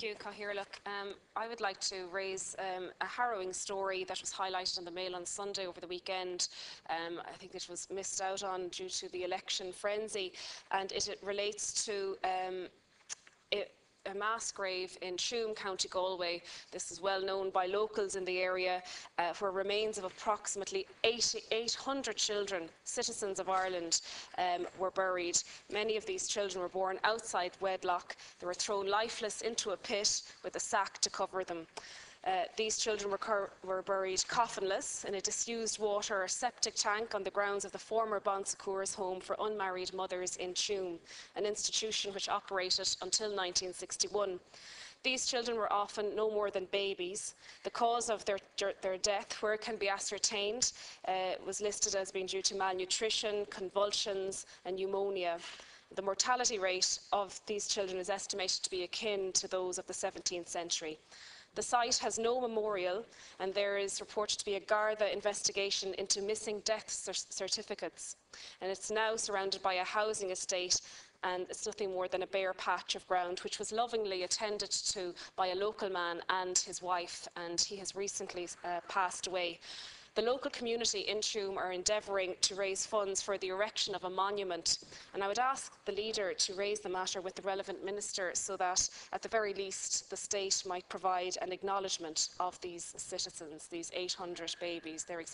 Thank you, Cathaoirleach. Um, I would like to raise um, a harrowing story that was highlighted in the Mail on Sunday over the weekend. Um, I think it was missed out on due to the election frenzy, and it, it relates to um, mass grave in Tuam, County Galway. This is well known by locals in the area, uh, where remains of approximately 80, 800 children, citizens of Ireland, um, were buried. Many of these children were born outside wedlock. They were thrown lifeless into a pit with a sack to cover them. Uh, these children were, were, buried coffinless in a disused water septic tank on the grounds of the former Bon Secours home for unmarried mothers in Tuam, an institution which operated until 1961. These children were often no more than babies. The cause of their, their death, where it can be ascertained, uh, was listed as being due to malnutrition, convulsions, and pneumonia. The mortality rate of these children is estimated to be akin to those of the 17th century. The site has no memorial, and there is reported to be a Garda investigation into missing death certificates. And it's now surrounded by a housing estate and it's nothing more than a bare patch of ground, which was lovingly attended to by a local man and his wife, and he has recently uh, passed away. The local community in Tuam are endeavouring to raise funds for the erection of a monument, and I would ask the leader to raise the matter with the relevant minister so that, at the very least, the state might provide an acknowledgement of these citizens, these 800 babies, their existence.